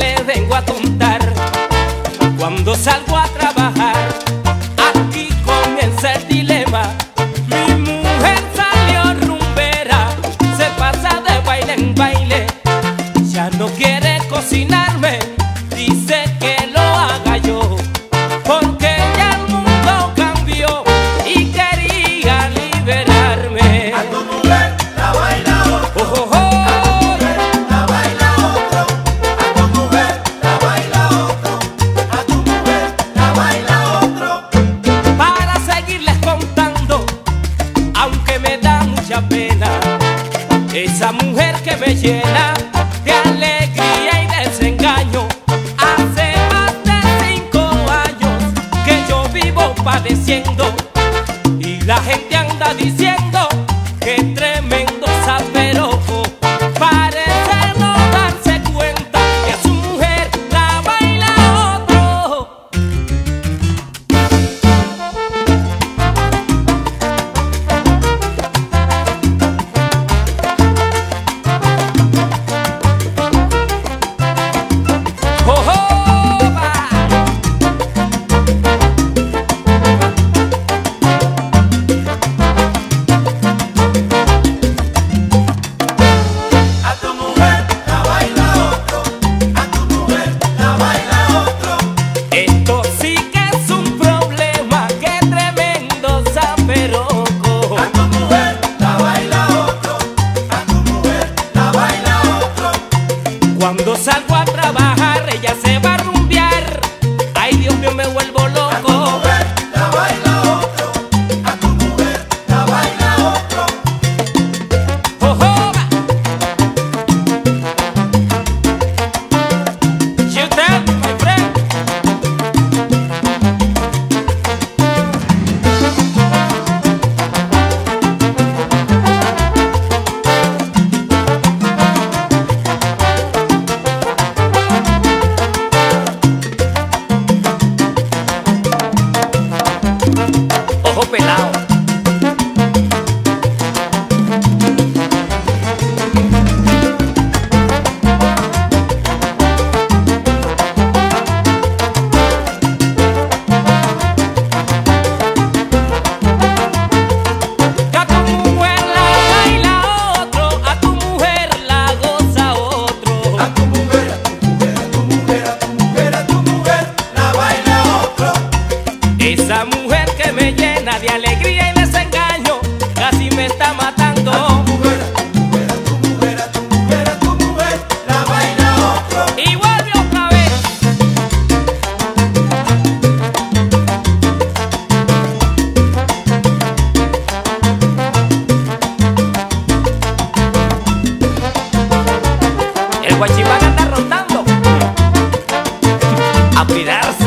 le vengo a contar. Cuando salgo a trabajar. Diciendo 未来。Rondando. A cuidarse.